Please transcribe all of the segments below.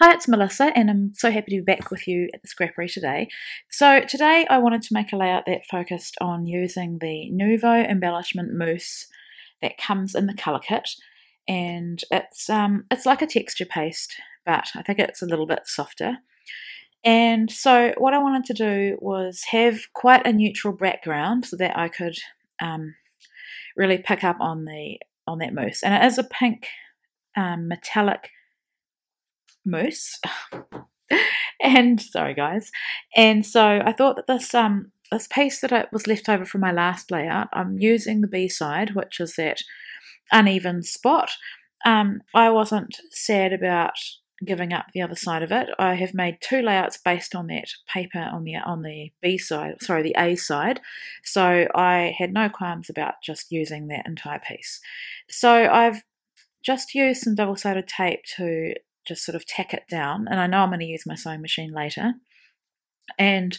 Hi, it's Melissa, and I'm so happy to be back with you at the Scrappery today. So, today I wanted to make a layout that focused on using the Nuvo embellishment mousse that comes in the colour kit, and it's um, it's like a texture paste, but I think it's a little bit softer. And so, what I wanted to do was have quite a neutral background so that I could um, really pick up on the on that mousse, and it is a pink um, metallic mousse. and sorry guys. And so I thought that this um this piece that I, was left over from my last layout, I'm using the B side, which is that uneven spot. Um, I wasn't sad about giving up the other side of it. I have made two layouts based on that paper on the on the B side, sorry, the A side. So I had no qualms about just using that entire piece. So I've just used some double-sided tape to just sort of tack it down. And I know I'm going to use my sewing machine later. And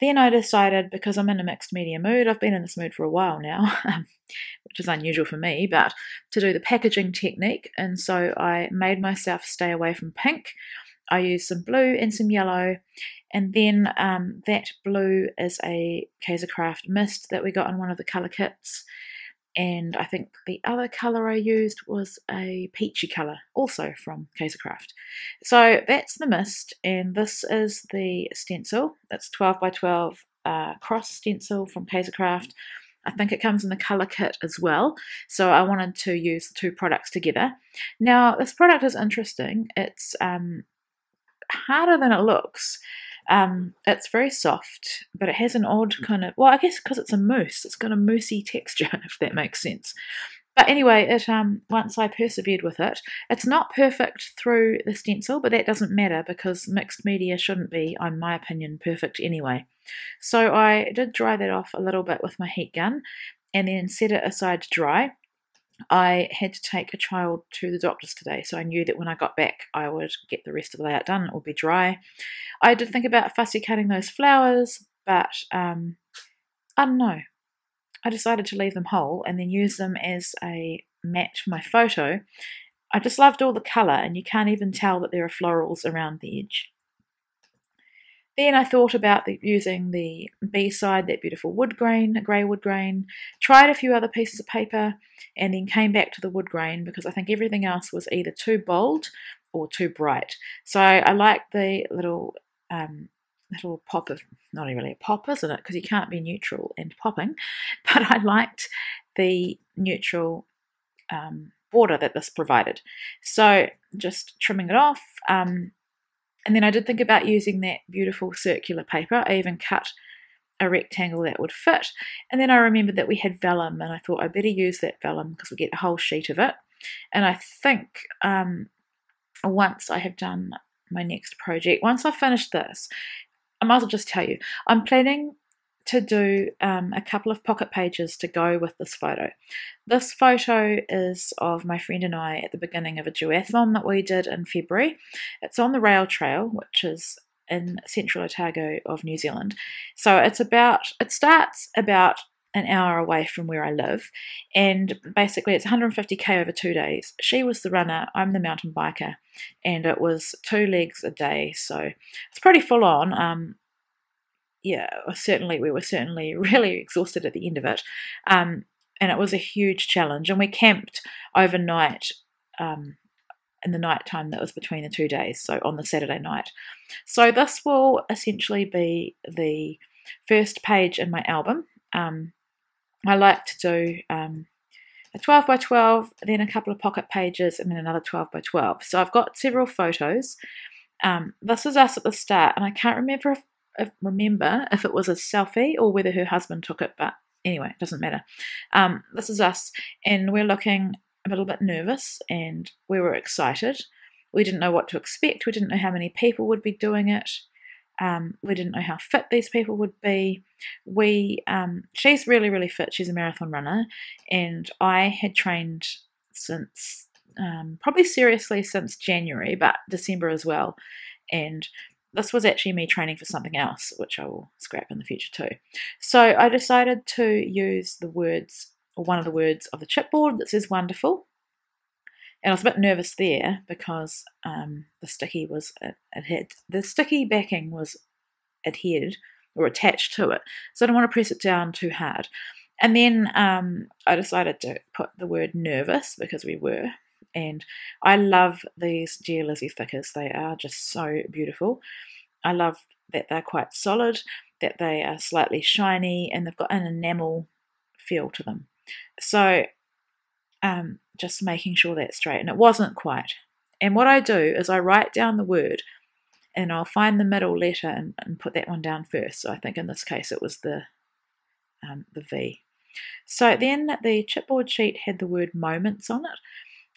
then I decided, because I'm in a mixed media mood, I've been in this mood for a while now, which is unusual for me, but to do the packaging technique. And so I made myself stay away from pink. I used some blue and some yellow, and then um, that blue is a Kaisercraft mist that we got in one of the colour kits and I think the other colour I used was a peachy colour, also from Kaisercraft. So that's the mist, and this is the stencil. It's 12 by 12 uh, cross stencil from Kaisercraft. I think it comes in the colour kit as well, so I wanted to use the two products together. Now, this product is interesting. It's um, harder than it looks. Um, it's very soft, but it has an odd kind of well, I guess because it's a mousse, it's got a moussey texture, if that makes sense. But anyway, it um once I persevered with it, it's not perfect through the stencil, but that doesn't matter because mixed media shouldn't be, in my opinion, perfect anyway. So I did dry that off a little bit with my heat gun and then set it aside to dry. I had to take a child to the doctor's today, so I knew that when I got back, I would get the rest of the layout done. It would be dry. I did think about fussy cutting those flowers, but um, I don't know. I decided to leave them whole and then use them as a mat for my photo. I just loved all the colour, and you can't even tell that there are florals around the edge. Then I thought about the, using the B side, that beautiful wood grain, a grey wood grain, tried a few other pieces of paper, and then came back to the wood grain because I think everything else was either too bold or too bright. So I like the little um, little pop of, not really a pop, isn't it? Because you can't be neutral and popping, but I liked the neutral um, border that this provided. So just trimming it off. Um, and then I did think about using that beautiful circular paper. I even cut a rectangle that would fit. And then I remembered that we had vellum, and I thought I better use that vellum because we get a whole sheet of it. And I think um, once I have done my next project, once I've finished this, I might as well just tell you, I'm planning to do um, a couple of pocket pages to go with this photo. This photo is of my friend and I at the beginning of a duathlon that we did in February. It's on the rail trail, which is in central Otago of New Zealand. So it's about, it starts about an hour away from where I live, and basically it's 150k over two days. She was the runner, I'm the mountain biker, and it was two legs a day, so it's pretty full on. Um, yeah, certainly we were certainly really exhausted at the end of it. Um, and it was a huge challenge. And we camped overnight um, in the night time that was between the two days, so on the Saturday night. So this will essentially be the first page in my album. Um, I like to do um, a 12 by 12, then a couple of pocket pages, and then another 12 by 12. So I've got several photos. Um, this is us at the start, and I can't remember if remember if it was a selfie or whether her husband took it, but anyway, it doesn't matter. Um, this is us, and we're looking a little bit nervous and we were excited. We didn't know what to expect, we didn't know how many people would be doing it. Um, we didn't know how fit these people would be. We, um, she's really, really fit. She's a marathon runner, and I had trained since um, probably seriously since January, but December as well. And this was actually me training for something else, which I will scrap in the future too. So I decided to use the words, or one of the words of the chipboard that says wonderful. and I was a bit nervous there because um, the sticky was had the sticky backing was adhered or attached to it, so I don't want to press it down too hard. And then um, I decided to put the word nervous because we were. And I love these Dear Lizzy thickers. They are just so beautiful. I love that they're quite solid, that they are slightly shiny, and they've got an enamel feel to them. So um, just making sure that's straight. And it wasn't quite. And what I do is I write down the word and I'll find the middle letter and, and put that one down first. So I think in this case it was the um, the V. So then the chipboard sheet had the word moments on it,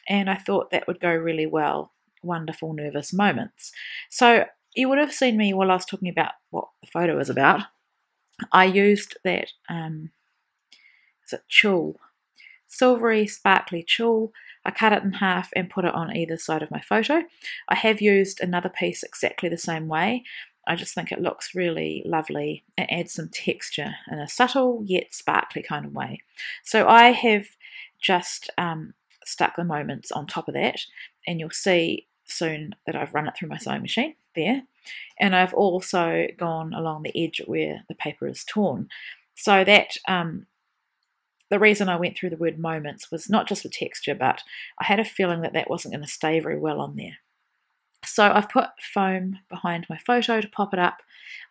and I thought that would go really well. Wonderful nervous moments. So you would have seen me while I was talking about what the photo is about. I used that um, is it tulle, silvery sparkly tulle. I cut it in half and put it on either side of my photo. I have used another piece exactly the same way. I just think it looks really lovely It adds some texture in a subtle yet sparkly kind of way. So I have just um, stuck the moments on top of that, and you'll see soon that I've run it through my sewing machine there. And I've also gone along the edge where the paper is torn. So that um, the reason I went through the word moments was not just the texture, but I had a feeling that that wasn't going to stay very well on there. So I've put foam behind my photo to pop it up.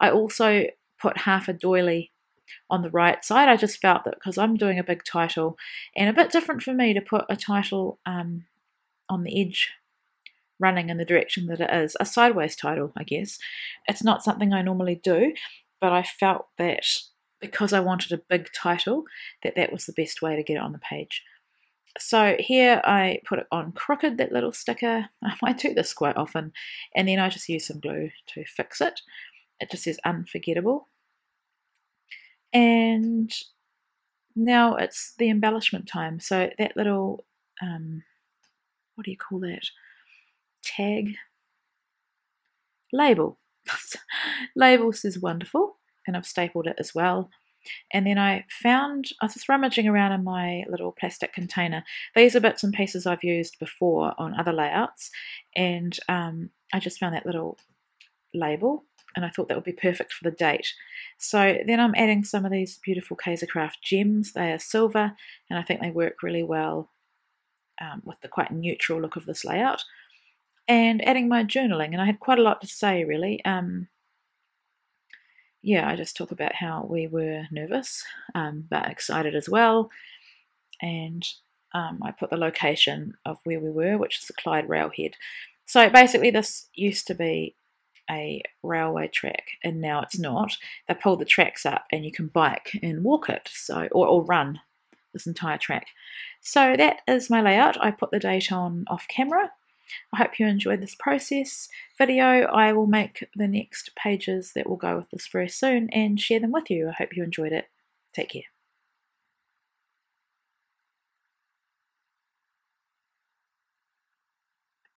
I also put half a doily on the right side. I just felt that because I'm doing a big title and a bit different for me to put a title um, on the edge running in the direction that it is, a sideways title, I guess. It's not something I normally do, but I felt that because I wanted a big title, that that was the best way to get it on the page. So here I put it on crooked, that little sticker. I do this quite often. And then I just use some glue to fix it. It just says unforgettable. And now it's the embellishment time. So that little, um, what do you call that? Tag? Label. Label says wonderful. And I've stapled it as well. And then I found, I was just rummaging around in my little plastic container. These are bits and pieces I've used before on other layouts. And um, I just found that little label and I thought that would be perfect for the date. So then I'm adding some of these beautiful Kaisercraft gems. They are silver and I think they work really well um, with the quite neutral look of this layout. And adding my journaling, and I had quite a lot to say really. Um, yeah, I just talk about how we were nervous um, but excited as well. And um, I put the location of where we were, which is the Clyde Railhead. So basically, this used to be a railway track, and now it's not. They pulled the tracks up, and you can bike and walk it, so or, or run this entire track. So that is my layout. I put the date on off camera I hope you enjoyed this process video. I will make the next pages that will go with this very soon and share them with you. I hope you enjoyed it. Take care.